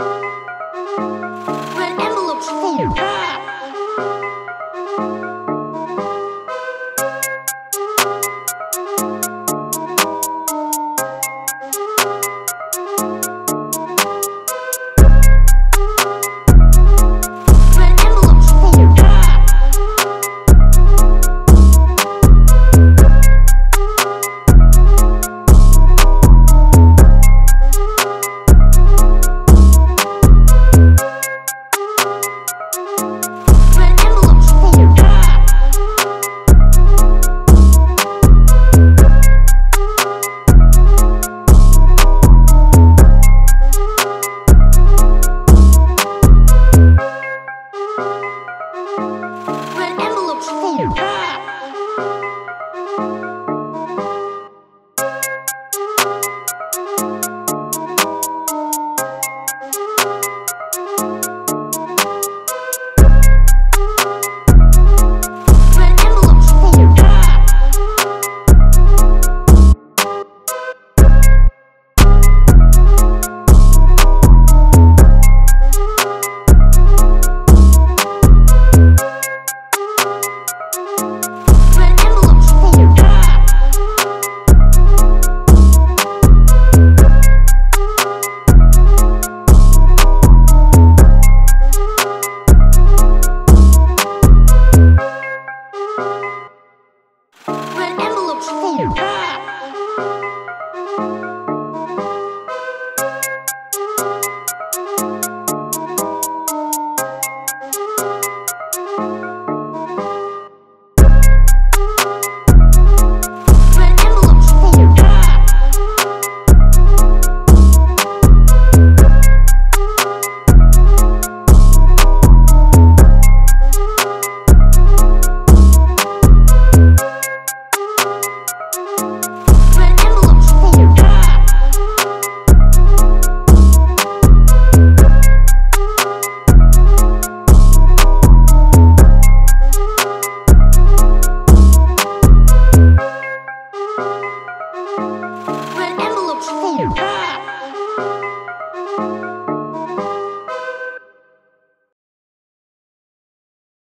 Música